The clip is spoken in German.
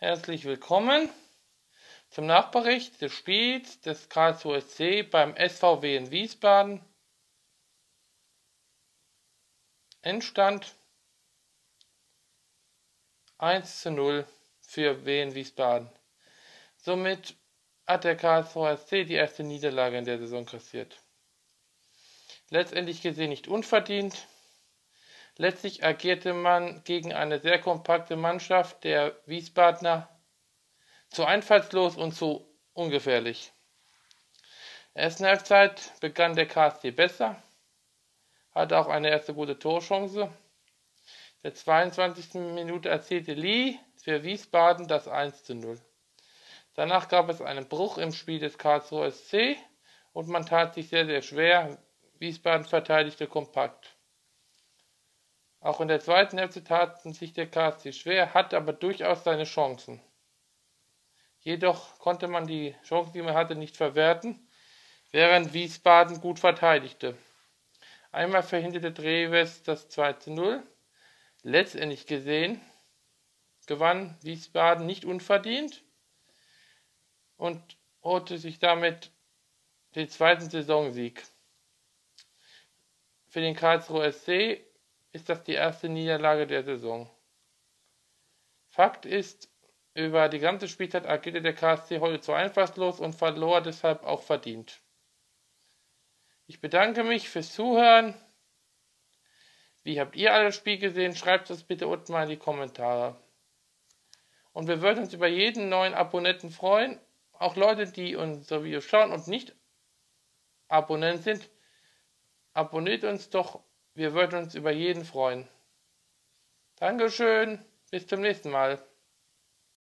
Herzlich willkommen zum Nachbericht des Spiels des Karlsruhe SC beim SVW in Wiesbaden. Endstand 1 zu 0 für Wien Wiesbaden. Somit hat der Karlsruher SC die erste Niederlage in der Saison kassiert. Letztendlich gesehen nicht unverdient. Letztlich agierte man gegen eine sehr kompakte Mannschaft der Wiesbadener zu einfallslos und zu ungefährlich. Ersten Halbzeit begann der KSC besser, hatte auch eine erste gute Torchance. Der 22. Minute erzielte Lee für Wiesbaden das 1 zu 0. Danach gab es einen Bruch im Spiel des Karlsruher und man tat sich sehr, sehr schwer. Wiesbaden verteidigte kompakt. Auch in der zweiten Hälfte taten sich der KSC schwer, hatte aber durchaus seine Chancen. Jedoch konnte man die Chancen, die man hatte, nicht verwerten, während Wiesbaden gut verteidigte. Einmal verhinderte Dreves das 2 zu 0. Letztendlich gesehen gewann Wiesbaden nicht unverdient und holte sich damit den zweiten Saisonsieg. Für den Karlsruher SC ist das die erste Niederlage der Saison. Fakt ist, über die ganze Spielzeit agierte der KSC heute zu einfallslos und verlor deshalb auch verdient. Ich bedanke mich fürs Zuhören. Wie habt ihr alle das Spiel gesehen? Schreibt es bitte unten mal in die Kommentare. Und wir würden uns über jeden neuen Abonnenten freuen auch Leute, die unser Video schauen und nicht Abonnenten sind, abonniert uns doch. Wir würden uns über jeden freuen. Dankeschön. Bis zum nächsten Mal.